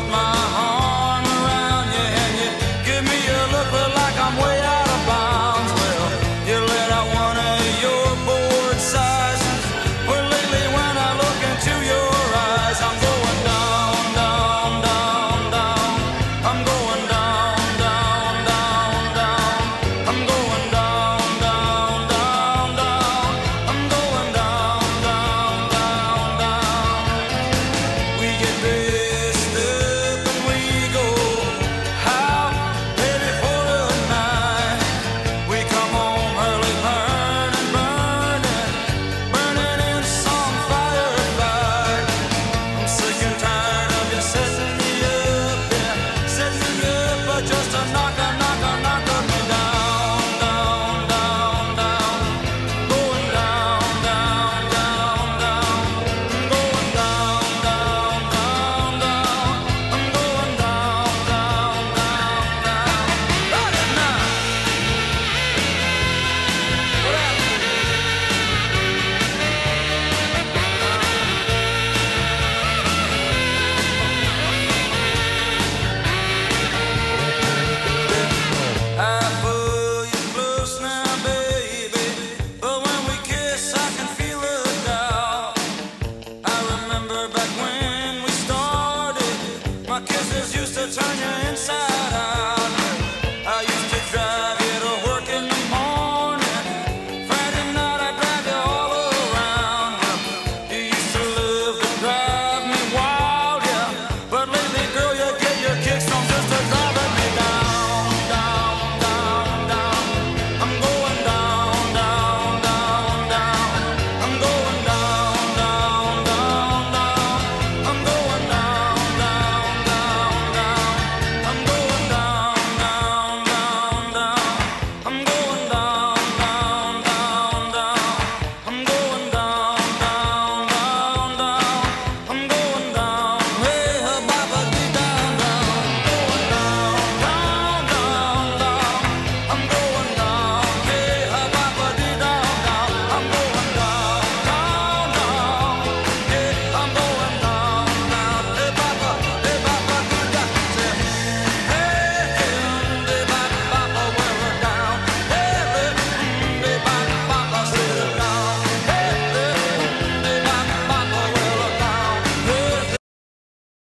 put my